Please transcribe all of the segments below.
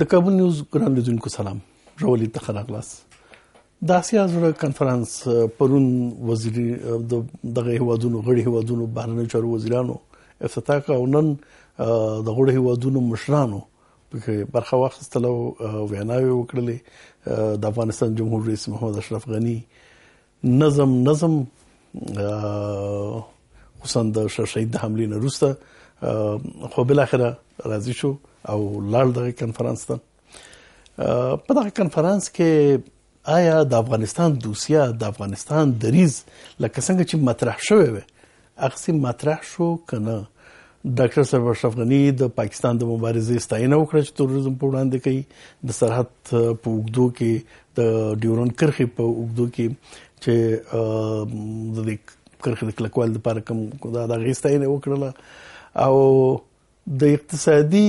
د کابل نیوز ګران لیدونکو سلام راولي ته خلاص د اسیا زړه کانفرنس پرون وزیر دغه هوادونو غړي هوادونو بهرنیو چارو وزیرانو افتتاح کا او نن د غړي هوادونو مشرانو پکې برخه واخیستل او ویناوي وکړلې د افغانستان جمهور رئیس محمد اشرف غنی نظم نظم خصوصا د شهید د حمله نه روسته خو بل اخره راضي شو او لاړ دغه کانفرنس ته په دغه کانفرنس کې آیا د افغانستان دوسیه د افغانستان دریز لکه څنګه چې مطرح شوی وي اخسي مطرح شو کنه ډاکټر سرور اشرف غنی د پاکستان د مبارزې ستاینه وکړه چې تروریزم په وړاندې کوي د سرحد په اوګدو کې د ډیورن کرخي په اوګدو کې چې د کرخي د کلکوال لپاره کوم دا د غیستاینه وکړه او د اقتصادي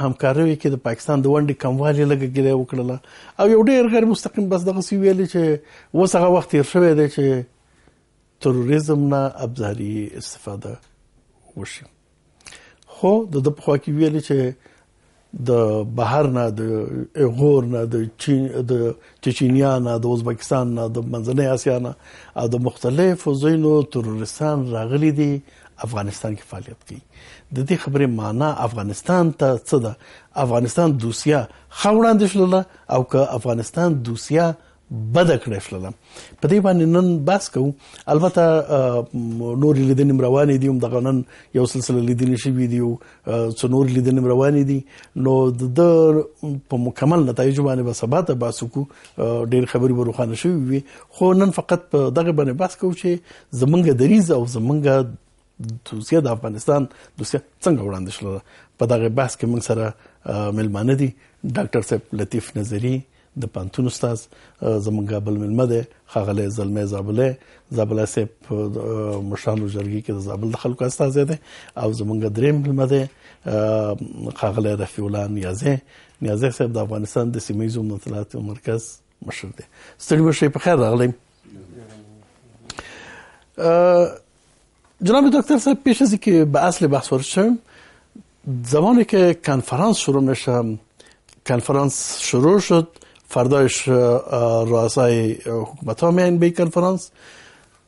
همکاریو کې د پاکستان د ونډې کموالی لږه ګیله وکړله او یو ډیر غیر مستقیم بس دغه سی ویل چې اوس هغه وخت تیر شوی دی چې تروریزم نه ابزاري استفاده وشي خو د د پخوا کې ویل چې د بهر نه د ایغور نه د چین د چچنیان د ازبکستان نه د منځنۍ اسیا نه او د مختلفو ځایونو تروریستان راغلي دي افغانستان کې فعالیت کوي د دې خبرې معنی افغانستان ته څه ده افغانستان دوسیا خوړاندې شله او که افغانستان دوسیا بد کړې شله په دې باندې نن بحث کوو البته نور لیدنې روانې دي هم د غنن یو سلسله لیدنې شوې دي او څو نور لیدنې روانې دي نو د په مکمل نتایج باندې به سبا ته باسو کو ډېر خبرې به روښانه شي وي خو نن فقط په دغه باندې بحث کوو چې زمونږ دریز او زمونږ دوسیه د افغانستان دوسیه څنګه وړاندې شول په دغه بحث کې موږ سره ملمانه دي ډاکټر صاحب لطیف نظری د پانتون استاد زمونږه بل ملمه ده خغله زلمه زابله زابله سپ مشانو جرګي کې د زابل د خلکو استاد ده او زمونږه دریم ملمه ده خغله رفیع الله نیازه نیازه صاحب د افغانستان د سیمې زوم مطالعات مرکز مشر ده ستړي وشي په خیر راغلی جناب دکتر صاحب پیش از که به اصل بحث وارد شویم زمانی که کنفرانس شروع میشه کنفرانس شروع شد فردایش رؤسای حکومت ها میان به کنفرانس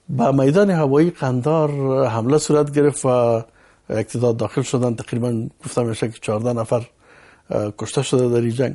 به میدان هوایی قندار حمله صورت گرفت و اقتداد داخل شدن تقریبا گفتم میشه که 14 نفر کشته شده در این جنگ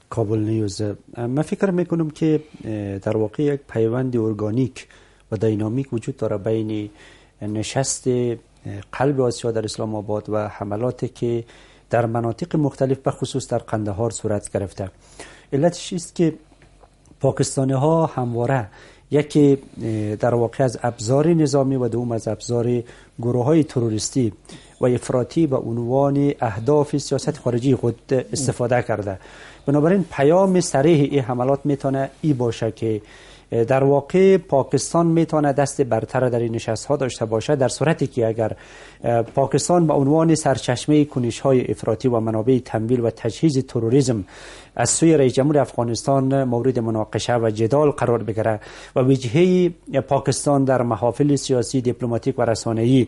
کابل نیوز من فکر میکنم که در واقع یک پیوند ارگانیک و دینامیک وجود داره بین نشست قلب آسیا در اسلام آباد و حملاتی که در مناطق مختلف به خصوص در قندهار صورت گرفته علتش است که پاکستانی ها همواره یکی در واقع از ابزار نظامی و دوم از ابزار گروه های تروریستی و افراطی به عنوان اهداف سیاست خارجی خود استفاده کرده بنابراین پیام سریح این حملات میتونه ای باشه که در واقع پاکستان میتونه دست برتر در این نشست ها داشته باشه در صورتی که اگر پاکستان به عنوان سرچشمه کنش های افراطی و منابع تمویل و تجهیز تروریسم از سوی رئیس جمهور افغانستان مورد مناقشه و جدال قرار بگیره و وجهه پاکستان در محافل سیاسی دیپلماتیک و رسانه‌ای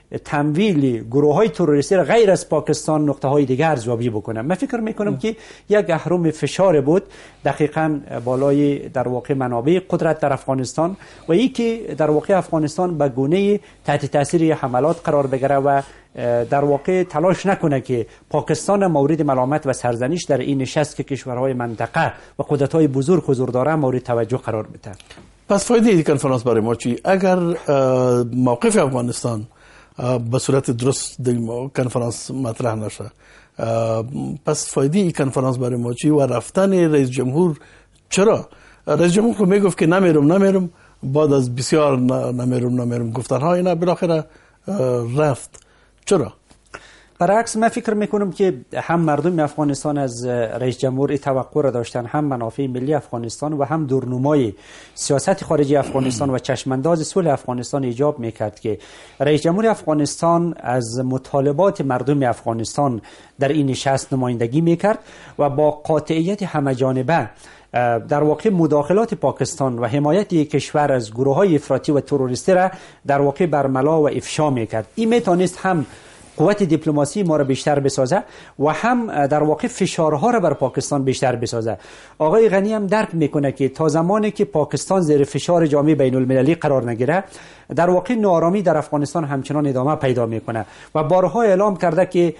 تمویل گروه های تروریستی را غیر از پاکستان نقطه های دیگه ارزیابی بکنم من فکر میکنم که یک اهرم فشار بود دقیقا بالای در واقع منابع قدرت در افغانستان و ای که در واقع افغانستان به گونه تحت تاثیر حملات قرار بگیره و در واقع تلاش نکنه که پاکستان مورد ملامت و سرزنش در این نشست که کشورهای منطقه و قدرت های بزرگ حضور داره مورد توجه قرار بده پس فایده دی کنفرانس برای ما چی اگر موقف افغانستان به صورت درست د کنفرانس مطرح نشه پس فایده ای کنفرانس برای ما چی و رفتن رئیس جمهور چرا رئیس جمهور خو میگفت که نمیرم نمیرم بعد از بسیار نمیرم نمیرم گفتن ها اینا بالاخره رفت چرا برعکس من فکر میکنم که هم مردم افغانستان از رئیس جمهور توقع را داشتن هم منافع ملی افغانستان و هم دورنمای سیاست خارجی افغانستان و چشمانداز صلح افغانستان ایجاب میکرد که رئیس جمهور افغانستان از مطالبات مردم افغانستان در این نشست نمایندگی میکرد و با قاطعیت جانبه در واقع مداخلات پاکستان و حمایت یک کشور از گروه های افراطی و تروریستی را در واقع برملا و افشا میکرد این میتانست هم قوت دیپلماسی ما را بیشتر بسازه و هم در واقع فشارها را بر پاکستان بیشتر بسازه آقای غنی هم درک میکنه که تا زمانی که پاکستان زیر فشار جامعه بین المللی قرار نگیره در واقع نارامی در افغانستان همچنان ادامه پیدا میکنه و بارها اعلام کرده که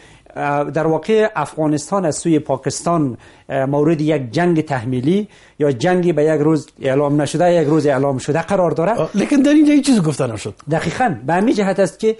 در واقع افغانستان از سوی پاکستان مورد یک جنگ تحمیلی یا جنگی به یک روز اعلام نشده یک روز اعلام شده قرار داره لیکن در اینجا هیچ چیز گفته نشد دقیقا به همین جهت است که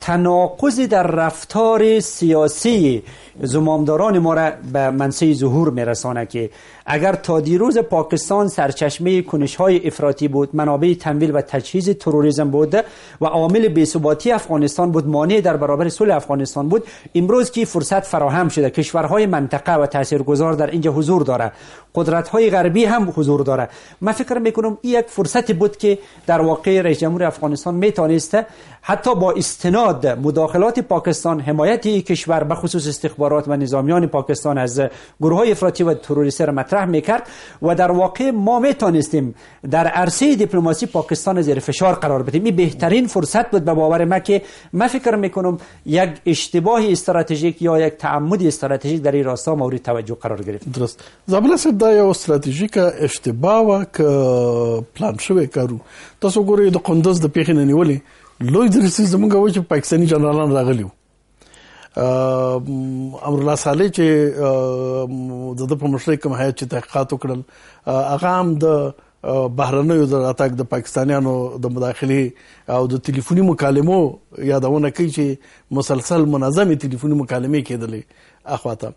تناقض در رفتار سیاسی زمامداران ما را به منصه ظهور میرسانه که اگر تا دیروز پاکستان سرچشمه کنش های افراطی بود منابع تمویل و تجهیز تروریسم بود و عامل بیثباتی افغانستان بود مانع در برابر صلح افغانستان بود امروز که فرصت فراهم شده کشورهای منطقه و تاثیرگذار در اینجا حضور داره قدرت های غربی هم حضور داره من فکر میکنم این یک فرصت بود که در واقع رئیس جمهور افغانستان میتونست حتی با استناد مداخلات پاکستان حمایت این کشور به خصوص استخبارات و نظامیان پاکستان از گروه های افراطی و تروریستی را مطرح میکرد و در واقع ما میتونستیم در عرصه دیپلماسی پاکستان زیر فشار قرار بدیم این بهترین فرصت بود به باور ما که من فکر میکنم یک اشتباه استراتژیک یا یک تعمد استراتژیک در این راستا مورد توجه قرار گرفت درست زابل صاحب دا یو استراتژیک اشتباه و که پلان شوی کارو تاسو ګورئ د قندوز د پیښې نه نیولې لوی درسي زمونږ و چې پاکستاني جنرالان راغلي امر الله صالح چې د د په مشرۍ کوم هيئت چې تحقیقات وکړل هغه هم د بهرنیو د راتګ د پاکستانیانو د مداخله او د ټلیفوني مکالمو یادونه کوي چې مسلسل منظمې ټلیفوني مکالمې کېدلې اخواته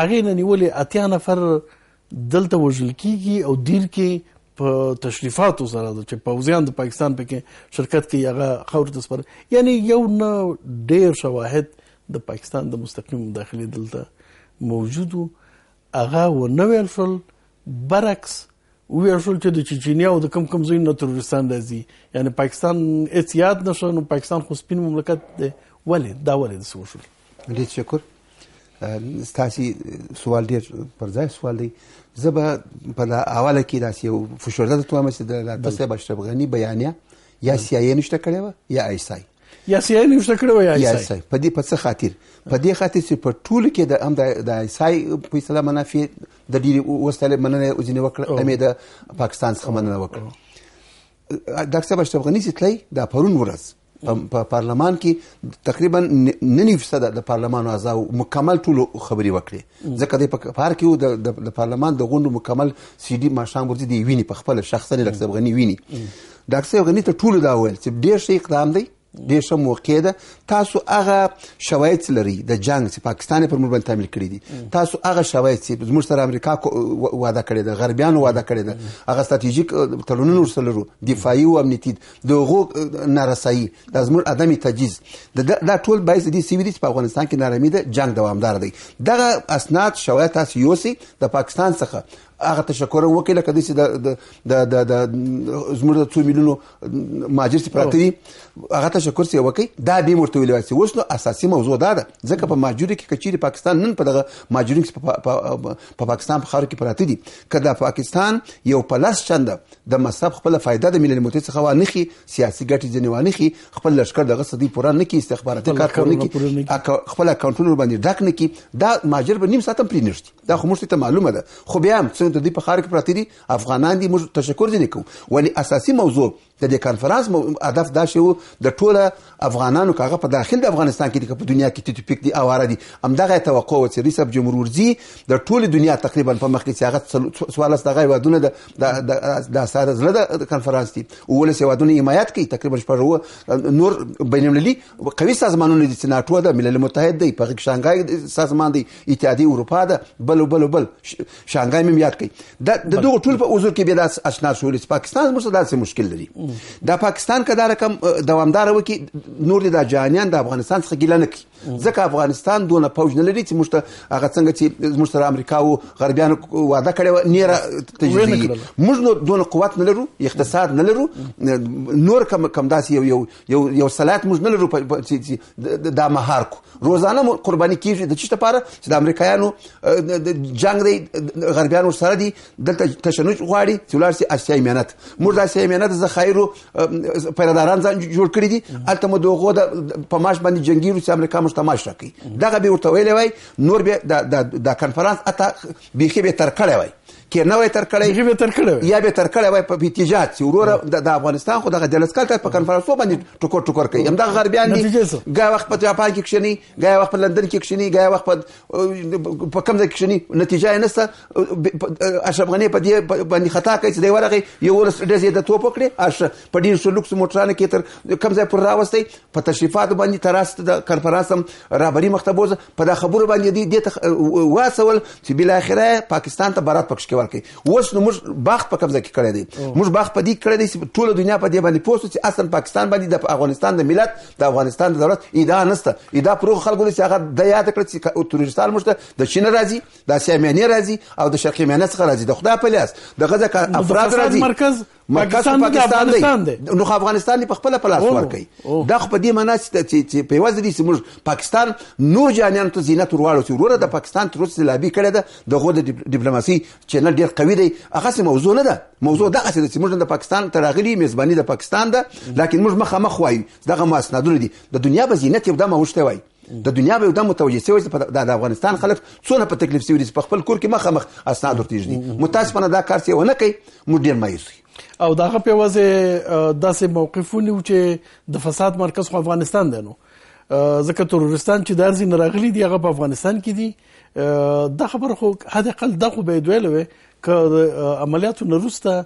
هغه نه نیولې اتیا نفر دلته وژل کیږي او دیر کې په تشریفاتو سره چې پوځیان د پاکستان پکې شرکت کوي هغه خور ته سپر یعنی یو نه ډیر شواهد د پاکستان د مستقیم مداخله دلته موجود هغه و نه ویل شول برعکس ویل شول چې د چچنیا او د کم کم ځای نه تروریستان راځي یعنی پاکستان هیڅ یاد نشو نو پاکستان خو سپین مملکت دی ولې دا ولې د سوشل ډیر شکر ستاسو سوال ډیر پر ځای سوال دی زه به په اوله کې داسې یو فشرده ته وایم چې د ډاکټر صاحب اشرف غنی بیانیه یا سی آی نشته کړې و یا آی سای یا سی آی نشته کړې و یا آی سای په دې په څه خاطر په دې خاطر چې په ټولو کې د ام د آی سای په اصطلاح منافع د ډیر وسله مننه او ځینې وکړه امې د پاکستان څخه مننه وکړه ډاکټر صاحب اشرف غنی چې تلای د پرون ورځ په پارلمان کې تقریبا 90% د پارلمان اعضاء مکمل ټول خبري وکړي ځکه د پار کې د پارلمان د غونډو مکمل سي ډي ماشام ورته دی ویني په خپل شخصي ډاکټر صاحب غني ویني ډاکټر صاحب غني ته ټول دا ویل چې ډیر شي اقدام دی ډیر ښه موقع ده تاسو هغه شواهد لري د جنگ چې پاکستان پر موږ باندې تعمیل کړی دي تاسو هغه شواهد چې زموږ سره امریکا وعده کړې ده غربیانو وعده کړې ده هغه ستراتیژیک تړونونه ورسره لرو دفاعي او امنیتي د هغو نارسایي د زموږ عدم تجهیز دا ټول باید دې سوي دي چې په افغانستان کې نارامي ده جنگ دوامدار دی دغه اسناد شواهد تاسو یوسي د پاکستان څخه هغه تشکر وکړي لکه داسې د د د زموږ د 2 میلیونو ماجر چې پراته دي هغه تشکر سي وکړي دا به مرته ویل واسي اوس نو اساسي موضوع دا ده ځکه په ماجر کې کچيري پاکستان نن په دغه ماجر کې په پاکستان په خاور کې پراته دي کله پاکستان یو پلس چنده د مذهب خپله فایده د ملي متحد څخه وانه خي سیاسي ګټې ځنې وانه خي خپل لشکر دغه صدی پورا نه کی استخباراتي کار کول نه کی خپل اکاونټونه باندې ډک نه کی دا ماجر به نیم ساتم پرې نشتی دا خو موږ ته معلومه ده خو بیا هم څنګه د دې په خار کې پراته دي افغانان دي موږ تشکر دي کوو ولی اساسي موضوع د دې کانفرنس هدف دا شو د ټوله افغانانو که هغه په داخل د افغانستان کې دي که په دنیا کې تیتوپیک دي اواره دي همدغه توقع و چې رئیس صاحب جمهور ورځي د ټولې دنیا تقریبا په مخ کې چې هغه څوارلس دغه هېوادونه د د اساره زړه د کنفرانس دي اوولس هېوادونه حمایت کوي تقریبا شپږ نور بین المللي قوي سازمانونه دي چې ناټو ده ملل متحد دی په هغې کې شانګهای سازمان دی اتحادیه اروپا ده بل بل بل شانګای مې یاد کړي دا د دغه ټول په حضور کې به داس آشنا شول چې پاکستان موږ سره داسې مشکل لري دا پاکستان کدا رقم دوامدار وکي نور دي دا جهانيان د افغانستان څخه ګیله نه کوي ځکه افغانستان دونه پوج نه لري چې موږ ته هغه څنګه چې موږ سره امریکا او غربیان وعده کړې نیره تجزیه موږ نو دونه قوت نه لرو اقتصاد نه لرو نور کم کم داسې یو یو یو صلاحیت موږ نه لرو چې دا مهار کو روزانه مو قرباني کیږي د چیشته لپاره چې د امریکایانو د جنگ دی غربیانو سره دی دلته تشنج غواړي چې ولر سي اسیای مهنت موږ د اسیای مهنت ز خیرو پیرداران ځان جوړ کړی دي الته مو دوغه د پماش باندې جنگي روس امریکا مش تماش راکي دغه به ورته ویلې وای نور به د د کانفرنس اته بيخي به تر کړی وای کې نه وای تر کړی هغه به تر کړی یا به تر کړی وای په بیتیجات چې وروره د افغانستان خو دغه دلسکل ته په کنفرانسو باندې ټکور ټکور کوي هم دغه غربیان دي غا وخت په جاپان کې کښنی غا وخت په لندن کې کښنی غا وخت په کوم ځای کې کښنی نتیجه نه سته اشرف غنی په دې باندې خطا کوي چې دی ورغه یو ورس ډزې د توپ کړې اش په ډیر شو لوکس موټرانه کې تر کوم ځای پر راوستي په تشریفات باندې تراست د کنفرانس هم رابري مختبوز په دا خبرو باندې دی دې ته واسول چې بل اخره پاکستان ته برات پکښ کېول کوي اوس نو موږ باغ په قبضه کې کړی دی موږ باغ په دې کړی دی چې ټول دنیا په دې باندې پوسو چې اصلا پاکستان باندې د افغانستان د ملت د افغانستان د دولت ادا نسته ادا پر خلکو چې هغه د یاد کړ چې تروریستان موږ ته د شین راځي د سیمه نه راځي او د شرقي مینه څخه راځي د خدای په لاس د غزه افراد راځي مرکز مرکز په پاکستان دی نو خو افغانستان په خپل پلاس ورکي دا خو په دې معنی چې په وځ دي چې موږ پاکستان نور جانیان ته زینت ورواړو چې وروره د پاکستان تر اوسه لابي کړی ده د غو د ډیپلوماسي چې نه ډیر قوي دی هغه څه موضوع نه ده موضوع دغه څه چې موږ د پاکستان تر اغلی میزبانی د پاکستان ده لکه موږ مخه مخ وایو دغه ماسنادونه دي د دنیا به زینت یو دمه وشته وایي د دنیا به دا متوجه شوی چې د افغانستان خلک څونه په تکلیف شوی دي په خپل کور کې مخامخ اسناد ورته دي متاسفانه دا کار څه ونه کوي موږ ډیر مایوس او داغه په وځه داسې موقفونه چې د فساد مرکز خو افغانستان دی نو ځکه تروریستان چې درځي نه راغلي دي هغه په افغانستان کې دي دا خبر خو حد اقل دا خو به دوی لوي ک عملیاتو نه روسته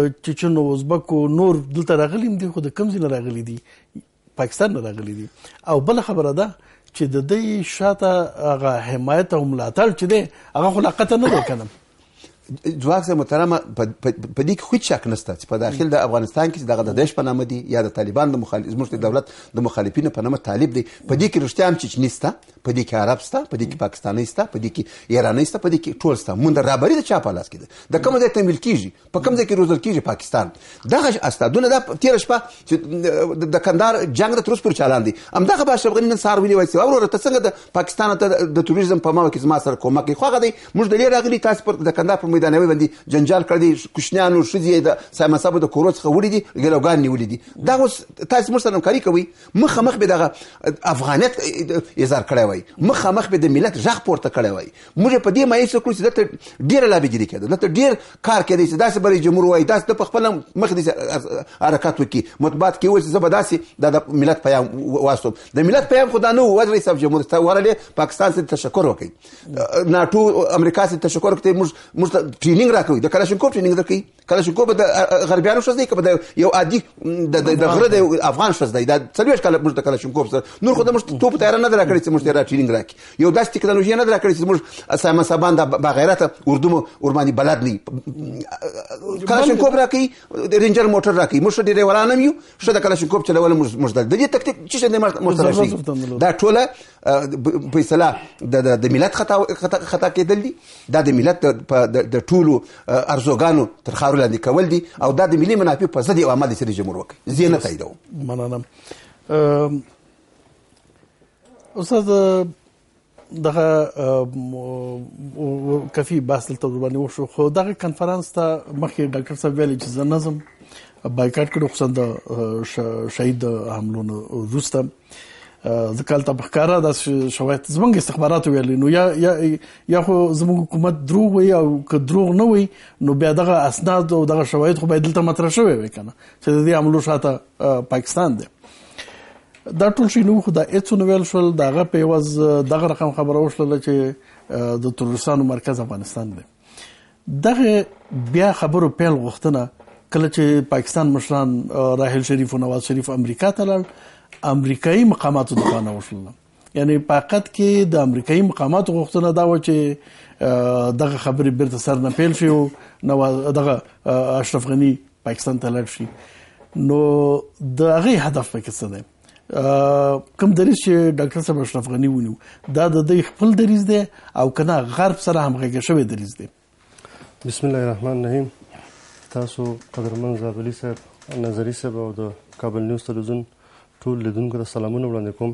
د چچن او ازبکو نور دلته راغلي دي خو د کمزې نه راغلي دي پاکستان نه راغلي دي او بل خبره ده چې د دې شاته هغه حمایت او ملاتړ چې دی هغه خو لاقته نه دی کنه ځواک سره محترم په دې کې هیڅ شک نشته چې په داخل د افغانستان کې دغه د دیش په نامه دي یا د طالبان د مخالف زموږ د دولت د مخالفینو په نامه طالب دي په دې کې رښتیا هم چې نشته په دې کې عرب سته په دې کې پاکستاني سته په دې کې ایراني سته په دې کې ټول سته مونږ رابري د چا په لاس کې ده د کوم ځای تمویل کیږي په کوم ځای کې روزل کیږي پاکستان دغه استادونه دا تیر شپه چې د کندهار جنگ د تروس پر چالان دي ام دغه باش افغان نن سار ویلی وای سو وروره ته څنګه د پاکستان ته د توریزم په ماو کې زما سره کومک خو غدي موږ د لیر راغلي تاسو پر د کندهار پر میدان وی باندې جنجال کړی کوشنیانو شذې د سامان صاحب د کورو څخه وړي دي ګلوګان نیولې دي دا اوس تاسو موږ سره همکاري کوي مخ مخ به دغه افغانیت اظهار کړی وای مخ مخ به د ملت ځخ پورته کړی وای موږ په دې مایوسه کړو چې دلته ډېره لابي ګیري کېده دلته ډېر کار کېدی چې داسې به رئیس جمهور وایي داسې د په خپله مخ دې حرکت وکړي مطبوعات کې وویل چې زه به داسې دا د ملت پیام واستوم د ملت پیام خو دا نه و رئیس صاحب جمهور ته ورغلې پاکستان سره تشکر وکړي ناټو امریکا سره تشکر وکړي موږ موږ ته ټریننګ راکوي د کلاشینکوف ټریننګ درکوي کله چې کوبه د غربیانو شوز دی کوبه د یو عادي د غره د افغان شوز دی دا څلويش کله موږ د کله چې کوب سره نور خو د موږ توپ تیار نه درکړي چې موږ تیار ټریننګ راکړي یو داسې ټکنالوژي نه درکړي چې موږ اسامه سبان د بغیرت اردو ورمانی بلد نه کله چې کوب راکړي د رینجر موټر راکړي موږ ډیر ورانه یو شته کله چې کوب چلول موږ د دې تکتیک چې نه موږ سره شي دا ټوله په اصطلاح د د ملت خطا خطا کېدل دي دا د ملت د ټولو ارزوګانو تر خارو لاندې کول دي او دا د ملي منافع په ضد یو عمل سره جمهور وکړي زه نه تاییدو مننه استاد دغه کافي بحث دلته باندې وشو خو دغه کانفرنس ته مخکې ډاکټر صاحب ویل چې زنظم بایکاټ کړو خصوصا د شهید حملونو روسته ځکه هلته په ښکاره داسې شواهد زموږ استخباراتو ویل نو یا یا یا خو زموږ حکومت دروغ وي او که دروغ نه وي نو بیا دغه اسناد او دغه شواهد خو باید دلته مطرح شوی وي کنه چې د دې عملو شاته پاکستان دی دا ټول شي نو خدای هیڅ نو ویل شول دغه په وز دغه رقم خبره وشله چې د تروریستانو مرکز افغانستان دی دغه بیا خبرو پیل غوښتنه کله چې پاکستان مشران راحل شریف او نواز شریف امریکا ته لاړ امریکایي مقاماتو د خانه وشول یعنی په حقیقت کې د امریکایي مقاماتو غوښتنه دا و چې دغه خبرې بیرته سر نه پیل شي او نواز دغه اشرف غنی پاکستان ته لاړ شي نو د هغه هدف پکې څه دی کوم دریز چې ډاکټر صاحب اشرف غنی ونیو دا د دې خپل دریز دی او کنه غرب سره همغږي شوی دریز دی بسم الله الرحمن الرحیم تاسو قدرمن زابلی صاحب نظری صاحب او د کابل نیوز تلویزیون ټول لیدونکو ته سلامونه وړاندې کوم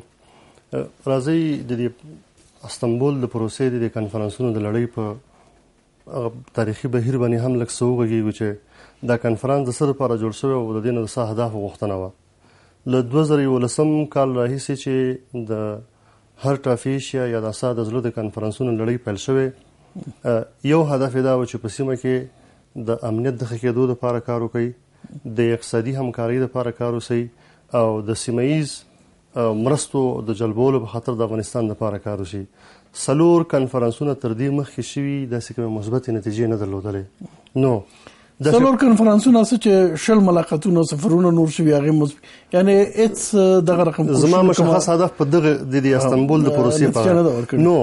راځي د استنبول د پروسې د کانفرنسونو د لړۍ په تاریخي بهیر باندې هم لږ څه وغږېږو چې دا کنفرانس د څه لپاره جوړ شوی او د دې نه د څه اهدافو غوښتنه وه له دوه زره یولسم کال راهیسې چې د هر ټافیشیا یا د اسا د زړه د کنفرانسونو لړۍ پیل شوې یو هدف دا و چې په سیمه کې د امنیت د ښه کېدو لپاره کار وکړي د اقتصادي همکارۍ لپاره کار وسي او د سیمه ییز مرستو د جلبولو په خاطر د افغانستان لپاره کار وشي سلور کنفرانسونه تر دې مخکې شوي داسې کومې مثبت نتیجې نه درلودلې نو څلور کنفرانسونه څه چې شل ملاقاتونه سفرونه نور شوی هغه مز یعنی اټس دغه رقم زما مشخص هدف په دغه د استنبول د پروسې په نو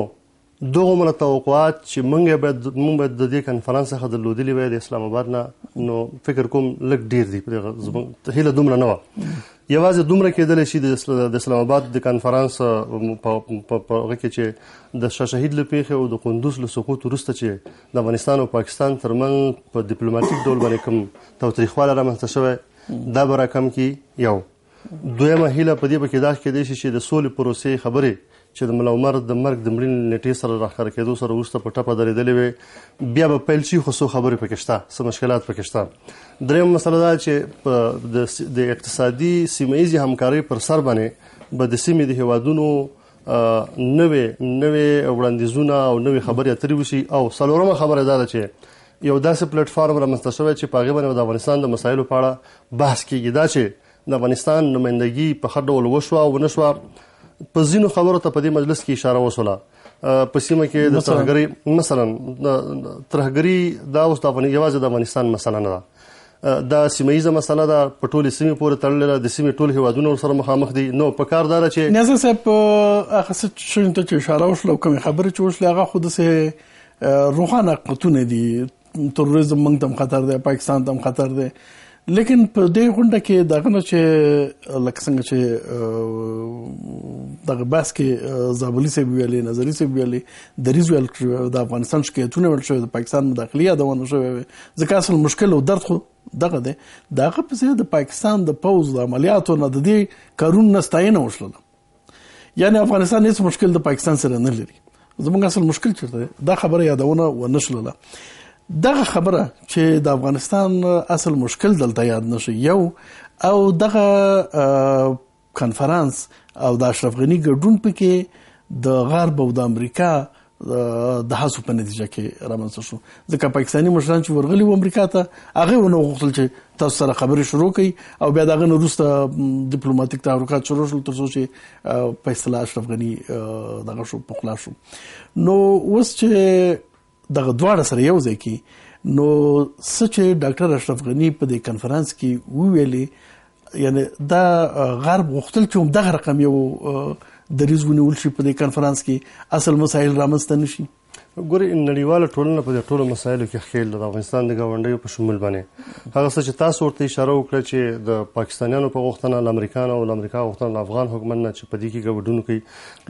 دغومره توقعات چې مونږ به مونږ به د دې کانفرنس څخه درلودلی وای د اسلام آباد نه نو فکر کوم لږ ډیر دی په دغه زموږ هیله دومره نه و یوازې دومره کېدل شي د اسلام آباد د کانفرنس په هغه کې چې د شاه شهید لپیخه او د قندوز له سقوط وروسته چې د افغانستان او پاکستان ترمنځ په ډیپلوماټیک ډول باندې کوم توتریخواله رامنځته شوه دا به راکم کی یو دویمه هیله په دې به کېدای شي کېدای شي چې د سولې پروسې خبرې چې د ملا عمر د مرګ د مړینې نیټې سره راښکاره کېدو سره وروسته په ټپه درېدلې وي بیا به پیل شي خو څو خبرې پکې شته څه مشکلات پکې شته درېیمه مسله دا چې د اقتصادي سیمه ییزې همکارۍ پر سر باندې به د سیمې د هیوادونو نوې نوې وړاندیزونه او نوې خبرې اترې وشي او څلورمه خبره دا ده چې یو داسې پلیټ فارم رامنځته شوی چې په هغه باندې د افغانستان د مسایلو په اړه بحث کیږي دا چې د افغانستان نمائندګي په خټ ډول وشو او نشو په ځینو خبرو ته په دې مجلس کې اشاره وسوله په سیمه کې د ترهګری مثلا ترهګری دا اوس د افغانستان یوازې د افغانستان مسله نه ده دا سیمه ایزه مسله ده په ټولې سیمې پورې تړلې ده د سیمې ټول هیوادونه ورسره مخامخ دي نو په کار دار چې نیازه صاحب هغه څه چې چې اشاره وشله کوم خبره چې وشله هغه خود سه روحانه قطونه دي تروریزم موږ تم خطر ده پاکستان تم خطر ده لیکن په دې غونډه کې دغه نه چې لکه څنګه چې دغه بحث کې زابلی سي ویلي نظری سي ویلي دریځ ویل شوی وي د افغانستان شکایتونه ویل شوی د پاکستان مداخله یادونه شوې وي ځکه اصل مشکل او درد خو دغه دی دغه په د پاکستان د پوز د عملیاتو نه د دې کارون نستاینه وشول یعنی افغانستان هیڅ مشکل د پاکستان سره نه لري زمونږ اصل مشکل چیرته دا خبره یادونه و نه شوله دغه خبره چې د افغانستان اصل مشکل دلته یاد نشي یو او دغه کنفرانس او د اشرف غنی ګډون پکې د غرب او د امریکا د هڅو په نتیجه کې رامنځته شو ځکه پاکستاني مشران چې ورغلي و امریکا ته هغه ونه غوښتل چې تاسو سره خبرې شروع کړي او بیا دغه وروسته ډیپلوماټیک تحرکات شروع شول ترڅو چې په اصطلاح اشرف غنی دغه شو په خلاصو نو اوس چې دغه دواړه سره یو ځای کی نو څه چې ډاکټر اشرف غنی په دې کانفرنس کې وویلې یعنی دا غرب غوښتل چې هم دغه رقم یو دریز ونیول شي په دې کانفرنس کې اصل مسایل رامنځته نشي ګوري نړیواله ټولنه په دې ټولو مسایلو کې خېل د افغانستان د غونډیو په شمول باندې هغه څه چې تاسو ورته اشاره وکړه چې د پاکستانیانو په غوښتنه د امریکا او د امریکا غوښتنه د افغان حکومت نه چې په دې کې ګډون کوي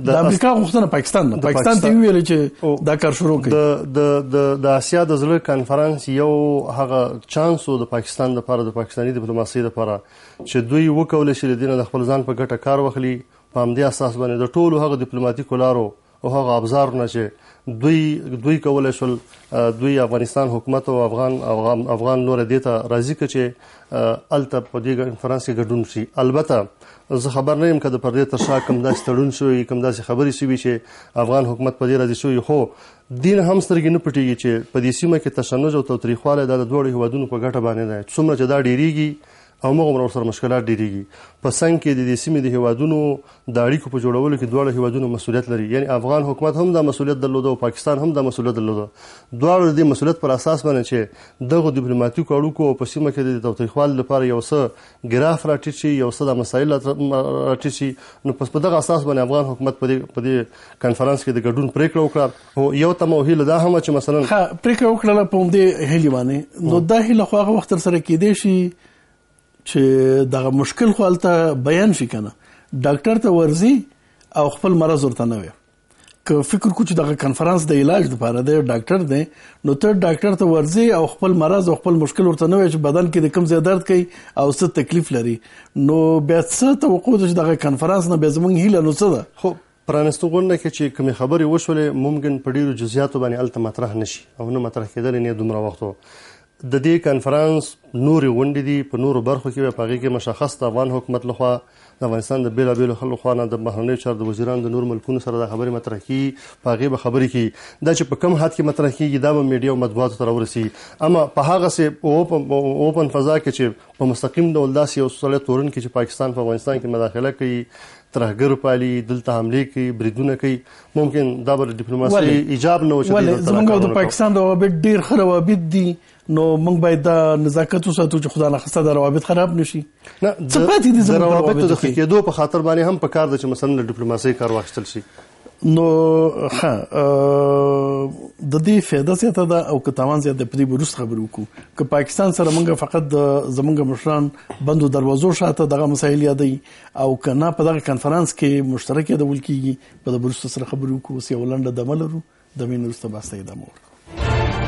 د امریکا غوښتنه پاکستان ده پاکستان ته ویل چې دا کار شروع کړي د د د د اسیا د زړه کانفرنس یو هغه چانس وو د پاکستان لپاره د پاکستاني ډیپلوماسي لپاره چې دوی وکول شي د دین د خپل ځان په ګټه کار واخلي په همدې اساس باندې د ټولو هغه ډیپلوماټیکو لارو او هغه ابزار نه چې دوی دوی کولای شول دوی افغانستان حکومت او افغان افغان افغان نور دیته راضي کړي چې الته په دې کانفرنس کې ګډون شي البته زه خبر نه یم که د پردې تر شا کوم داسې تړون شوی وي کوم داسې خبرې شوي وي چې افغان حکومت په دې راضي شوی خو دین هم سترګې نه پټېږي چې په دې سیمه کې تشنج او تاوتریخوالی دا د دواړو هیوادونو په ګټه باندې دی څومره چې دا ډېریږي همغومره ورسره مشکلات ډېرېږي په څنګ کې د دې سیمې د هیوادونو د اړیکو په جوړولو کې دواړه هیوادونه مسولیت لري یعنی افغان حکومت هم دا مسولیت درلود او پاکستان هم دا مسولیت درلود دواړه د دې مسولیت پر اساس باندې چې دغه ډیپلوماټیکو اړیکو او په سیمه کې د تاوتریخوالي لپاره یو څه ګراف را ټیټ شي یو څه د مسایل را ټیټ شي نو پس په دغه اساس باندې افغان حکومت په دې په دې کانفرنس کې د ګډون پریکړه وکړه او یو تم او هیله دا هم چې مثلا ها پریکړه وکړه په دې هیله باندې نو دا هیله خو هغه وخت سره کې دی شي چې دغه مشکل خو الته بیان شي کنه ډاکټر ته ورزي او خپل مرز ورته نه وي که فکر کو چې دغه کانفرنس د علاج لپاره دی ډاکټر دی نو ته ډاکټر ته ورځي او خپل مرز او خپل مشکل ورته نه وایي چې بدن کې د کوم ځای درد کوي او څه تکلیف لري نو بیا څه توقع ده چې دغه کانفرنس نه به زمونږ هیله نو څه ده خو پرانستو غونډه کې چې کومې خبرې وشولې ممکن په ډیرو جزئیاتو باندې الته مطرح نشي او نه مطرح کېدل نه دومره وخت د دې کنفرانس نورې غونډې دي په نورو برخو کې به په هغې کې مشخص د افغان حکومت لخوا د افغانستان د بېلابېلو خلکو خوا نه د بهرنیو چارو د وزیرانو د نور ملکونو سره دا خبرې مطرح کړي په هغې به خبرې کړي دا چې په کم حد کې مطرح کېږي دا به میډیا او مطبوعاتو ته راورسي اما په هغه سه اوپن فضا کې چې په مستقیم ډول داسې یو سړی تورن کې چې پاکستان په افغانستان کې مداخله کوي ترهګر پالي دلته حمله کوي بریدونه کوي ممکن دا بر ډیپلوماسي ایجاب نه وشي دلته زموږ د پاکستان روابط ډیر خره روابط دي نو موږ باید دا نزاکت وساتو چې خدای نه خسته دا روابط خراب نشي نه څه پاتې دي زموږ روابط د خکېدو په خاطر باندې هم په کار د چې مثلا ډیپلوماسي کار واخیستل شي نو ښه د دې فایده زیاته ده او که تاوان زیات د پری بروس خبرو کو که پاکستان سره مونږه فقط د زمونږ مشران بندو دروازو شاته دغه مسایل یادې او کنا په دغه کانفرنس کې مشترک د ولکی په بروس سره خبرو کو سی ولند د ملرو د مینورسته باسته د مور